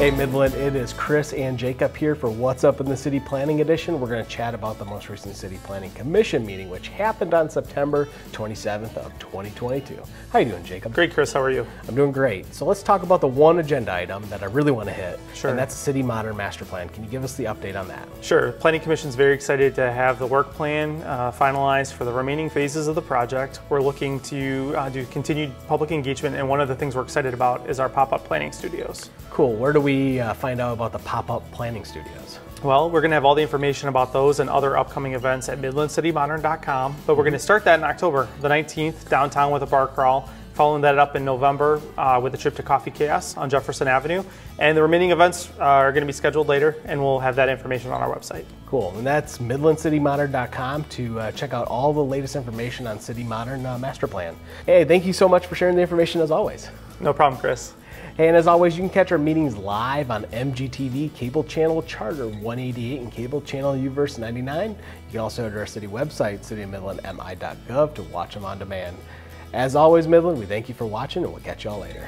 Hey Midland, it is Chris and Jacob here for What's Up in the City Planning Edition. We're going to chat about the most recent City Planning Commission meeting, which happened on September 27th of 2022. How you doing, Jacob? Great, Chris. How are you? I'm doing great. So let's talk about the one agenda item that I really want to hit, Sure. and that's the City Modern Master Plan. Can you give us the update on that? Sure. Planning Commission's very excited to have the work plan uh, finalized for the remaining phases of the project. We're looking to uh, do continued public engagement, and one of the things we're excited about is our pop-up planning studios. Cool. Where do we uh, find out about the pop-up planning studios? Well, we're going to have all the information about those and other upcoming events at MidlandCityModern.com, but we're going to start that in October, the 19th, downtown with a bar crawl. Following that up in November uh, with a trip to Coffee Chaos on Jefferson Avenue. And the remaining events uh, are going to be scheduled later, and we'll have that information on our website. Cool. And that's MidlandCityModern.com to uh, check out all the latest information on City Modern uh, Master Plan. Hey, thank you so much for sharing the information as always. No problem, Chris. And as always, you can catch our meetings live on MCTV, Cable Channel Charter 188, and Cable Channel UVerse 99. You can also go to our city website, citymidlandmi.gov, to watch them on demand. As always, Midland, we thank you for watching, and we'll catch y'all later.